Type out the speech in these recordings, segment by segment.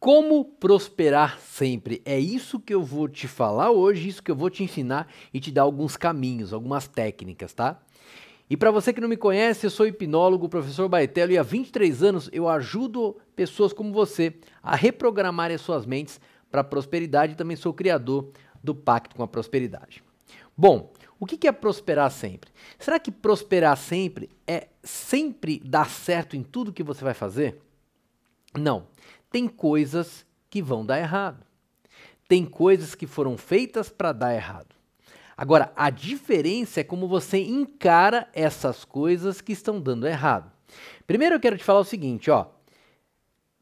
Como prosperar sempre? É isso que eu vou te falar hoje, isso que eu vou te ensinar e te dar alguns caminhos, algumas técnicas, tá? E para você que não me conhece, eu sou hipnólogo, professor Baetello, e há 23 anos eu ajudo pessoas como você a reprogramar as suas mentes para a prosperidade e também sou criador do Pacto com a Prosperidade. Bom, o que é prosperar sempre? Será que prosperar sempre é sempre dar certo em tudo que você vai fazer? Não tem coisas que vão dar errado. Tem coisas que foram feitas para dar errado. Agora, a diferença é como você encara essas coisas que estão dando errado. Primeiro eu quero te falar o seguinte, ó.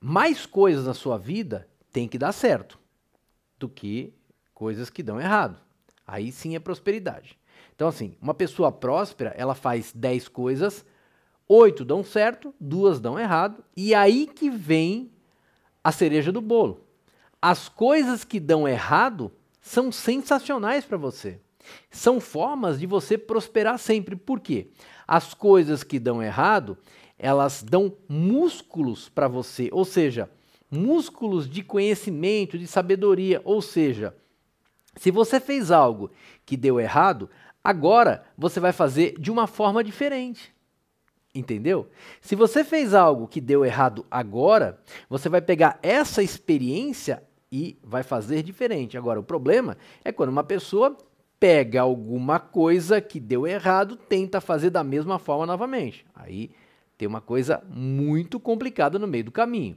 Mais coisas na sua vida tem que dar certo do que coisas que dão errado. Aí sim é prosperidade. Então, assim, uma pessoa próspera, ela faz 10 coisas, 8 dão certo, duas dão errado, e aí que vem a cereja do bolo. As coisas que dão errado são sensacionais para você. São formas de você prosperar sempre. Por quê? As coisas que dão errado, elas dão músculos para você, ou seja, músculos de conhecimento, de sabedoria, ou seja, se você fez algo que deu errado, agora você vai fazer de uma forma diferente. Entendeu? Se você fez algo que deu errado agora, você vai pegar essa experiência e vai fazer diferente. Agora, o problema é quando uma pessoa pega alguma coisa que deu errado, tenta fazer da mesma forma novamente. Aí tem uma coisa muito complicada no meio do caminho.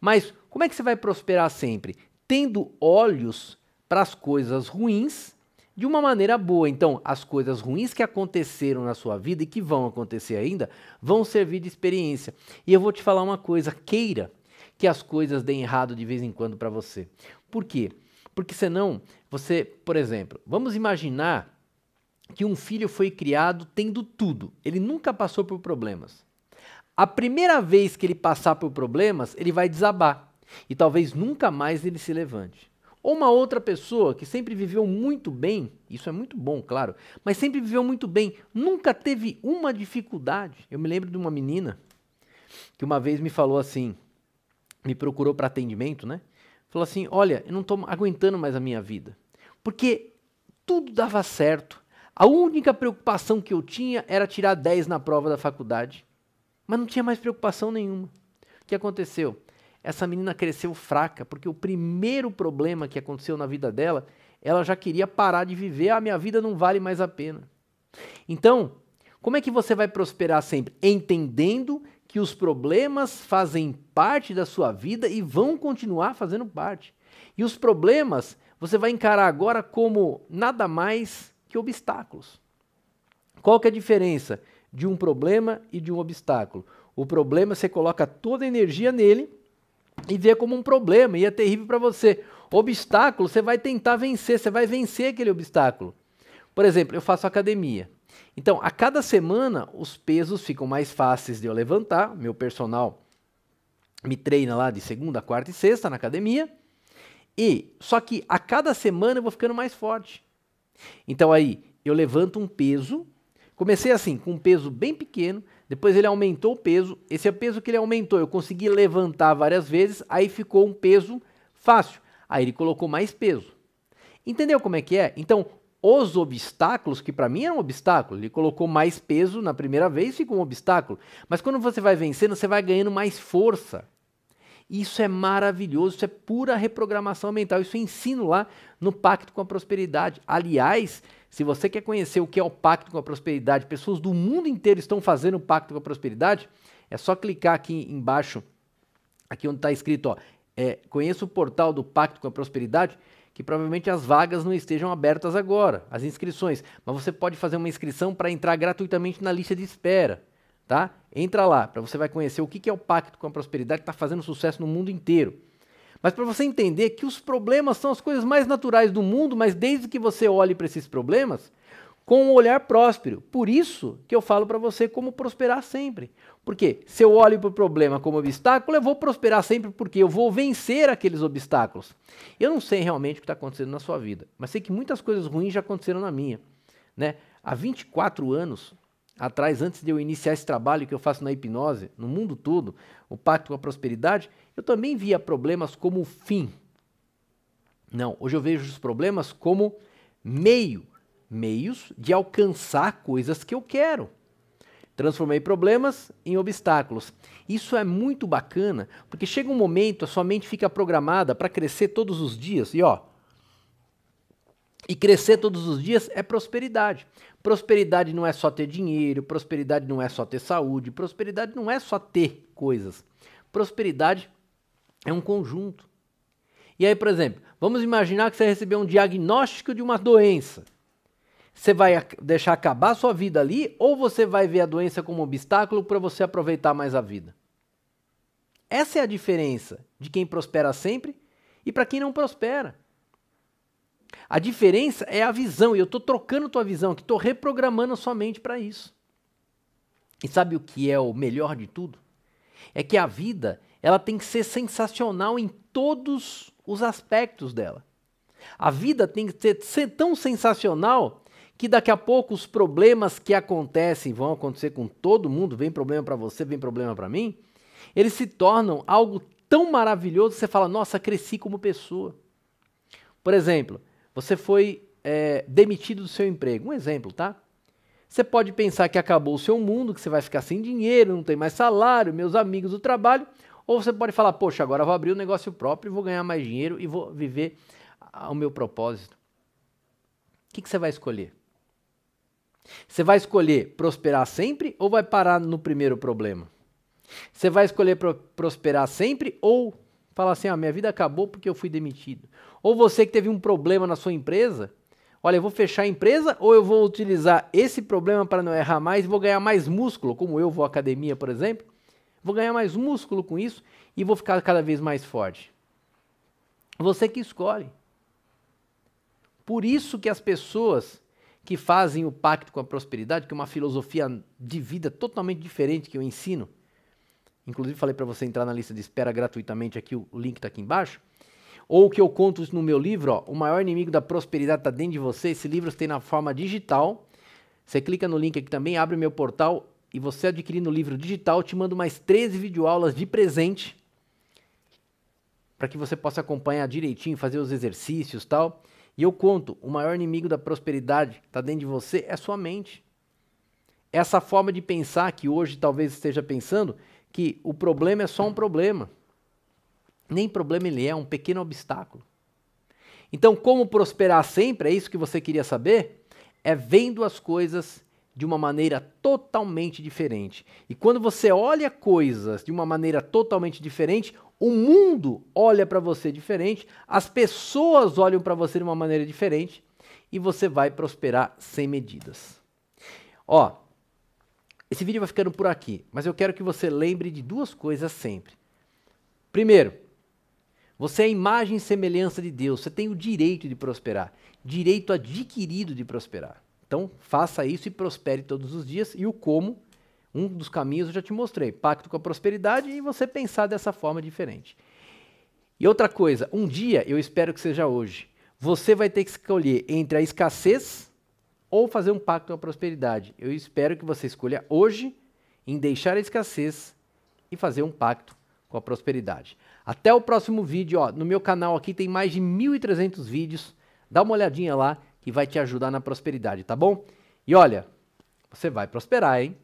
Mas como é que você vai prosperar sempre? Tendo olhos para as coisas ruins de uma maneira boa. Então, as coisas ruins que aconteceram na sua vida e que vão acontecer ainda vão servir de experiência. E eu vou te falar uma coisa: queira que as coisas deem errado de vez em quando para você. Por quê? Porque senão você, por exemplo, vamos imaginar que um filho foi criado tendo tudo, ele nunca passou por problemas. A primeira vez que ele passar por problemas, ele vai desabar e talvez nunca mais ele se levante. Ou uma outra pessoa que sempre viveu muito bem, isso é muito bom, claro, mas sempre viveu muito bem, nunca teve uma dificuldade. Eu me lembro de uma menina que uma vez me falou assim, me procurou para atendimento, né? Falou assim: Olha, eu não estou aguentando mais a minha vida, porque tudo dava certo. A única preocupação que eu tinha era tirar 10 na prova da faculdade, mas não tinha mais preocupação nenhuma. O que aconteceu? Essa menina cresceu fraca, porque o primeiro problema que aconteceu na vida dela, ela já queria parar de viver, a ah, minha vida não vale mais a pena. Então, como é que você vai prosperar sempre? Entendendo que os problemas fazem parte da sua vida e vão continuar fazendo parte. E os problemas você vai encarar agora como nada mais que obstáculos. Qual que é a diferença de um problema e de um obstáculo? O problema você coloca toda a energia nele e vê como um problema e é terrível para você. Obstáculo, você vai tentar vencer, você vai vencer aquele obstáculo. Por exemplo, eu faço academia. Então, a cada semana, os pesos ficam mais fáceis de eu levantar. Meu personal me treina lá de segunda, quarta e sexta na academia. E só que a cada semana eu vou ficando mais forte. Então aí eu levanto um peso. Comecei assim, com um peso bem pequeno, depois ele aumentou o peso. Esse é o peso que ele aumentou. Eu consegui levantar várias vezes, aí ficou um peso fácil. Aí ele colocou mais peso. Entendeu como é que é? Então, os obstáculos, que para mim era um obstáculo, ele colocou mais peso na primeira vez, ficou um obstáculo. Mas quando você vai vencendo, você vai ganhando mais força. Isso é maravilhoso, isso é pura reprogramação mental. Isso eu ensino lá no Pacto com a Prosperidade. Aliás, se você quer conhecer o que é o Pacto com a Prosperidade, pessoas do mundo inteiro estão fazendo o Pacto com a Prosperidade, é só clicar aqui embaixo, aqui onde está escrito, ó, é, conheça o portal do Pacto com a Prosperidade, que provavelmente as vagas não estejam abertas agora, as inscrições, mas você pode fazer uma inscrição para entrar gratuitamente na lista de espera, tá? Entra lá, para você vai conhecer o que é o Pacto com a Prosperidade, que está fazendo sucesso no mundo inteiro. Mas para você entender que os problemas são as coisas mais naturais do mundo, mas desde que você olhe para esses problemas com um olhar próspero. Por isso que eu falo para você como prosperar sempre. Porque se eu olho para o problema como obstáculo, eu vou prosperar sempre porque eu vou vencer aqueles obstáculos. Eu não sei realmente o que está acontecendo na sua vida, mas sei que muitas coisas ruins já aconteceram na minha. Né? Há 24 anos atrás, antes de eu iniciar esse trabalho que eu faço na hipnose, no mundo todo, o Pacto com a Prosperidade, eu também via problemas como fim. Não, hoje eu vejo os problemas como meio, meios de alcançar coisas que eu quero. Transformei problemas em obstáculos. Isso é muito bacana, porque chega um momento, a sua mente fica programada para crescer todos os dias. E ó, e crescer todos os dias é prosperidade. Prosperidade não é só ter dinheiro, prosperidade não é só ter saúde, prosperidade não é só ter coisas. Prosperidade é um conjunto. E aí, por exemplo, vamos imaginar que você recebeu um diagnóstico de uma doença. Você vai deixar acabar a sua vida ali ou você vai ver a doença como obstáculo para você aproveitar mais a vida? Essa é a diferença de quem prospera sempre e para quem não prospera. A diferença é a visão, e eu estou trocando tua visão, que estou reprogramando a sua mente para isso. E sabe o que é o melhor de tudo? É que a vida ela tem que ser sensacional em todos os aspectos dela. A vida tem que ser, ser tão sensacional que daqui a pouco os problemas que acontecem vão acontecer com todo mundo, vem problema para você, vem problema para mim, eles se tornam algo tão maravilhoso que você fala, nossa, cresci como pessoa. Por exemplo, você foi é, demitido do seu emprego. Um exemplo, tá? Você pode pensar que acabou o seu mundo, que você vai ficar sem dinheiro, não tem mais salário, meus amigos do trabalho. Ou você pode falar, poxa, agora eu vou abrir um negócio próprio, vou ganhar mais dinheiro e vou viver ao meu propósito. O que, que você vai escolher? Você vai escolher prosperar sempre ou vai parar no primeiro problema? Você vai escolher pro prosperar sempre ou falar assim: ah, minha vida acabou porque eu fui demitido? Ou você que teve um problema na sua empresa, olha, eu vou fechar a empresa ou eu vou utilizar esse problema para não errar mais vou ganhar mais músculo, como eu vou à academia, por exemplo, vou ganhar mais músculo com isso e vou ficar cada vez mais forte. Você que escolhe. Por isso que as pessoas que fazem o pacto com a prosperidade, que é uma filosofia de vida totalmente diferente que eu ensino, inclusive falei para você entrar na lista de espera gratuitamente aqui, o link está aqui embaixo ou que eu conto no meu livro, ó, O Maior Inimigo da Prosperidade está dentro de você. Esse livro tem na forma digital. Você clica no link aqui também, abre meu portal e você adquirindo o livro digital, te mando mais 13 videoaulas de presente para que você possa acompanhar direitinho, fazer os exercícios tal. E eu conto, o maior inimigo da prosperidade está dentro de você é sua mente. Essa forma de pensar que hoje talvez esteja pensando que o problema é só um problema nem problema ele é, é um pequeno obstáculo. Então, como prosperar sempre? É isso que você queria saber? É vendo as coisas de uma maneira totalmente diferente. E quando você olha coisas de uma maneira totalmente diferente, o mundo olha para você diferente, as pessoas olham para você de uma maneira diferente e você vai prosperar sem medidas. Ó, esse vídeo vai ficando por aqui, mas eu quero que você lembre de duas coisas sempre. Primeiro, você é a imagem e semelhança de Deus. Você tem o direito de prosperar, direito adquirido de prosperar. Então, faça isso e prospere todos os dias. E o como, um dos caminhos eu já te mostrei: pacto com a prosperidade e você pensar dessa forma diferente. E outra coisa, um dia, eu espero que seja hoje, você vai ter que escolher entre a escassez ou fazer um pacto com a prosperidade. Eu espero que você escolha hoje em deixar a escassez e fazer um pacto com a prosperidade. Até o próximo vídeo, ó, no meu canal aqui tem mais de 1.300 vídeos, dá uma olhadinha lá que vai te ajudar na prosperidade, tá bom? E olha, você vai prosperar, hein?